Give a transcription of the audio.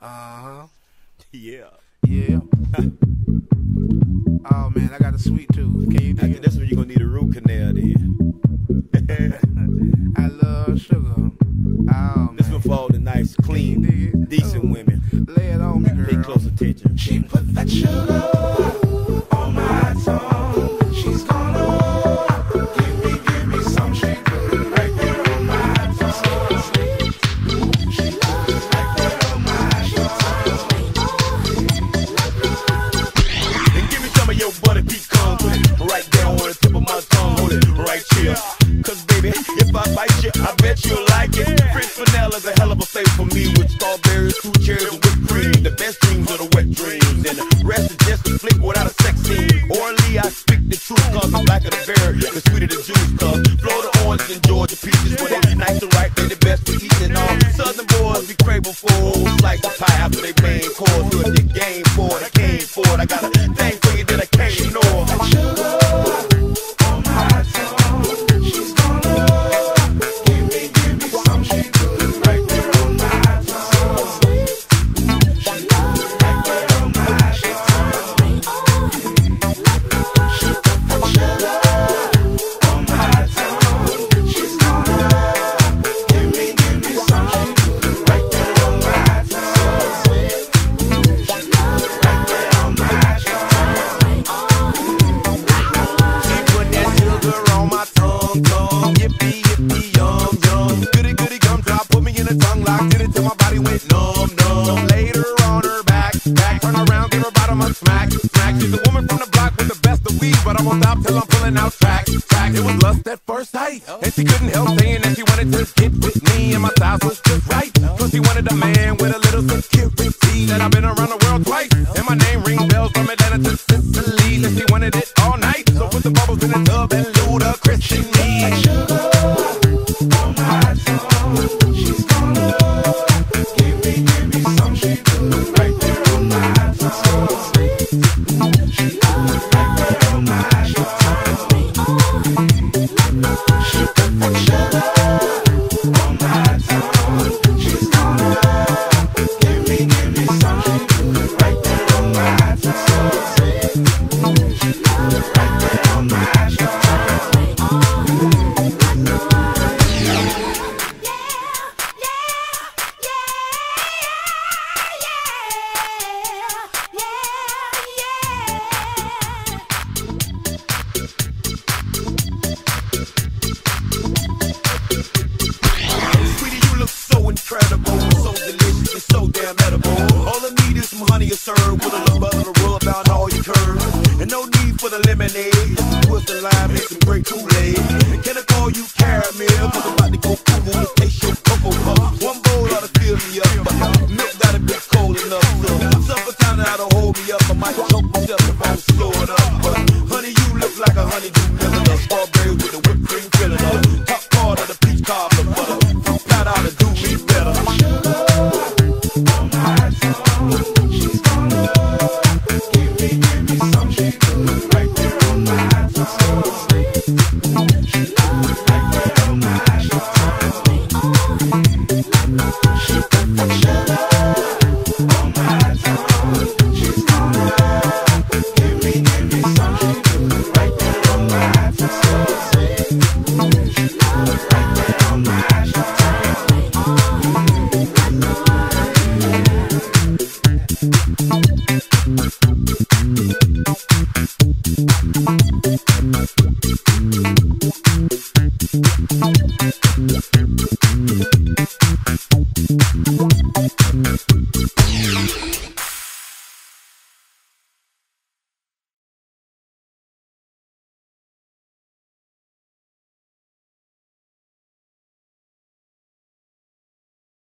Uh huh. Yeah. Yeah. oh man, I got a sweet tooth. Can you I dig think it? that's when you're gonna need a root canal then. I love sugar. Oh this man. one for all the nice, clean, decent Oh. women. Lay it on me, Pay close attention. She put that sugar French a hell of a flavor for me with strawberries, two cherries, and whipped cream. The best dreams are the wet dreams. And the rest is just a flick without a sex scene. Orally, I speak the truth cause the blacker the berry, the sweeter the juice. Cause Florida oranges and Georgia peaches, when they nice and ripe, they the best for eating. All southern boys be craving for slice of pie after they main course. Good the game for it, I came for it. I got a thing for you that I ignore. sugar a tongue lock. Did it till my body went numb, numb. Later on her back, back. Turn around, give her bottom a smack, smack. She's a woman from the block with the best of weed, but I won't stop till I'm pulling out tracks, tracks. It was lust at first sight, and she couldn't help saying that she wanted to get with me, and my style was just right. Cause she wanted a man with a little security. That I've been around And no need for the lemonade, just twist the lime and some great Kool-Aid. Can I call you caramel? Cause I'm about to go cuckoo and taste your She put it right